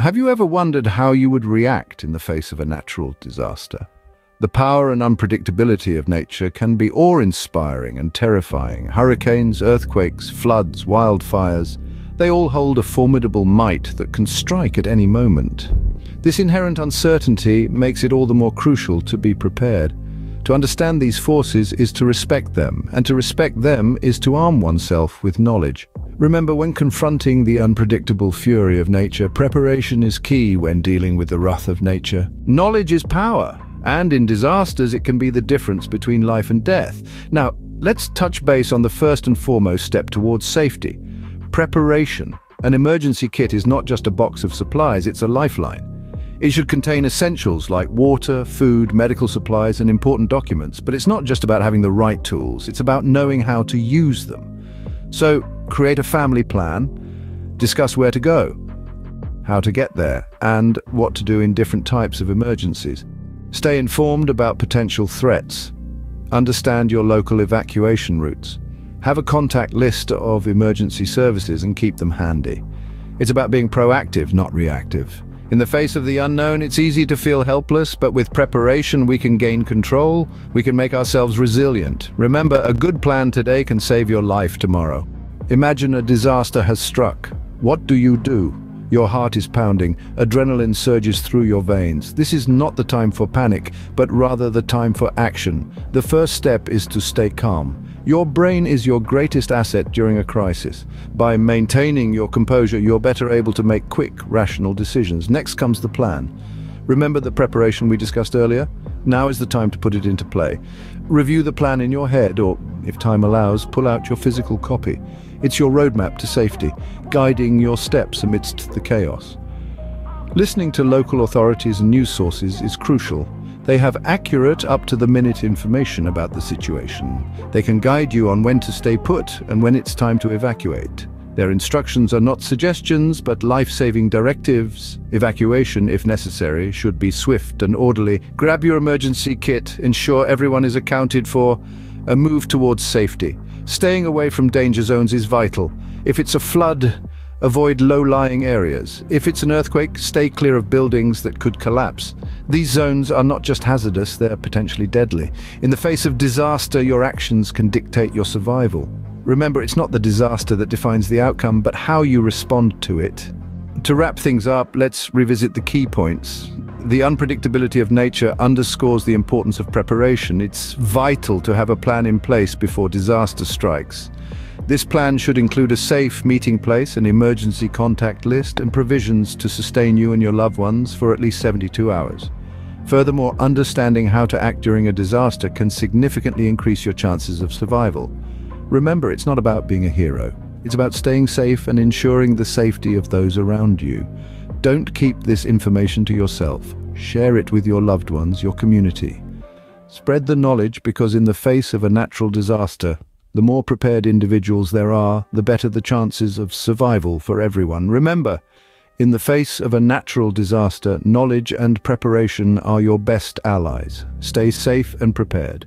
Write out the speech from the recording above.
Have you ever wondered how you would react in the face of a natural disaster? The power and unpredictability of nature can be awe-inspiring and terrifying. Hurricanes, earthquakes, floods, wildfires, they all hold a formidable might that can strike at any moment. This inherent uncertainty makes it all the more crucial to be prepared. To understand these forces is to respect them, and to respect them is to arm oneself with knowledge. Remember, when confronting the unpredictable fury of nature, preparation is key when dealing with the wrath of nature. Knowledge is power, and in disasters it can be the difference between life and death. Now, let's touch base on the first and foremost step towards safety. Preparation. An emergency kit is not just a box of supplies, it's a lifeline. It should contain essentials like water, food, medical supplies and important documents, but it's not just about having the right tools, it's about knowing how to use them. So, create a family plan, discuss where to go, how to get there, and what to do in different types of emergencies. Stay informed about potential threats. Understand your local evacuation routes. Have a contact list of emergency services and keep them handy. It's about being proactive, not reactive. In the face of the unknown, it's easy to feel helpless, but with preparation we can gain control, we can make ourselves resilient. Remember, a good plan today can save your life tomorrow. Imagine a disaster has struck. What do you do? Your heart is pounding, adrenaline surges through your veins. This is not the time for panic, but rather the time for action. The first step is to stay calm. Your brain is your greatest asset during a crisis. By maintaining your composure, you're better able to make quick, rational decisions. Next comes the plan. Remember the preparation we discussed earlier? Now is the time to put it into play. Review the plan in your head, or, if time allows, pull out your physical copy. It's your roadmap to safety, guiding your steps amidst the chaos. Listening to local authorities and news sources is crucial. They have accurate, up-to-the-minute information about the situation. They can guide you on when to stay put and when it's time to evacuate. Their instructions are not suggestions, but life-saving directives. Evacuation, if necessary, should be swift and orderly. Grab your emergency kit, ensure everyone is accounted for, and move towards safety. Staying away from danger zones is vital. If it's a flood, avoid low-lying areas. If it's an earthquake, stay clear of buildings that could collapse. These zones are not just hazardous, they're potentially deadly. In the face of disaster, your actions can dictate your survival. Remember, it's not the disaster that defines the outcome, but how you respond to it. To wrap things up, let's revisit the key points. The unpredictability of nature underscores the importance of preparation. It's vital to have a plan in place before disaster strikes. This plan should include a safe meeting place, an emergency contact list, and provisions to sustain you and your loved ones for at least 72 hours. Furthermore, understanding how to act during a disaster can significantly increase your chances of survival. Remember, it's not about being a hero. It's about staying safe and ensuring the safety of those around you. Don't keep this information to yourself. Share it with your loved ones, your community. Spread the knowledge because in the face of a natural disaster, the more prepared individuals there are, the better the chances of survival for everyone. Remember, in the face of a natural disaster, knowledge and preparation are your best allies. Stay safe and prepared.